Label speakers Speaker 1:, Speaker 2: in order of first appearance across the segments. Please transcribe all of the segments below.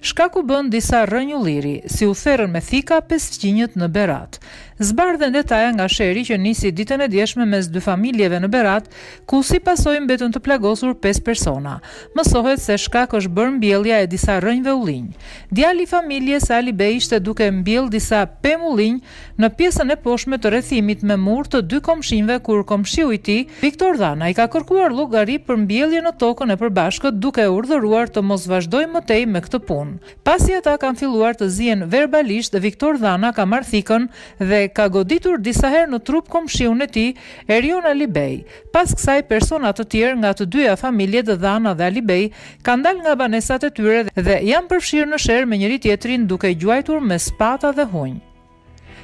Speaker 1: Shkak u bënë disa rrënjë ulliri, si u therrën me thika pesë fqinjët në Berat. Zbardhen detaje nga sherri që nisi ditën e djeshme mes dy familjeve në Berat, ku si pasojë mbetën të plagosur pesë persona. Mësohet se shkak është bërë mbjellja e disa rrënjëve ullinj. Djali i familjes Alibej ishte duke mbjellë disa pemë ullinj në pjesën e poshtme të rrethimit me mur të dy komshinjve kur komshiu i tij, Viktor Dhana i ka kërkuar llogari për mbjellje në tokën e përbashkët duke e urdhëruar të mos vazhdojë më tej me këtë punë. Pasi ata kanë filluar të zihen verbalisht Viktor Dhana ka marrë thikën dhe ka goditur disa herë në trup komshiun e tij Erion Alibej, Pas kësaj, persona të tjerë nga të dyja familjet Dhana dhe Alibej kanë dalë nga banesat e tyre dhe janë përfshirë në sherr me njëri-tjetrin duke gjuajtur me spata dhe hunj.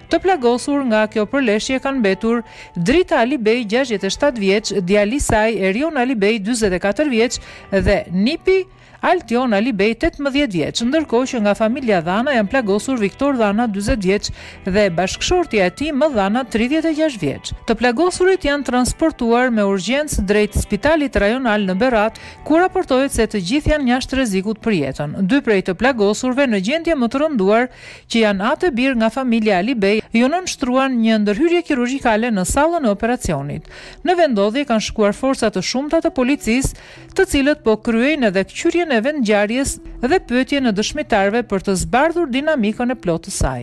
Speaker 1: Të plagosur nga kjo përleshje kanë mbetur, Drita Alibej gjashtëdhjetë e shtatë vjeç, djali i saj, Erion Alibej dyzet e katër vjeç dhe nipi, Altion Alibej tetëmbëdhjetë vjeç, ndërkohë që nga familja Dhana janë plagosur Viktor Dhana dyzet vjeç dhe bashkëshortja e tij M. Dhana tridhjetë e gjashtë vjeç. Të plagosurit janë transportuar me urgjencë drejt spitalit rajonal në Berat, ku raportohet se të gjithë janë jashtë rrezikut për jetën. Dy prej të plagosurve në gjendje më të rënduar, që janë atë e bir nga familja Alibej, iu nënshtruan një ndërhyrje kirurgjikale në sallën e operacionit. Në vendndodhje kanë shkuar forca të shumta të policisë, të cilët po kryejnë edhe këqyrjen e vendngjarjes dhe pyetjen e dëshmitarëve për të zbardhur dinamikën e plotë të saj.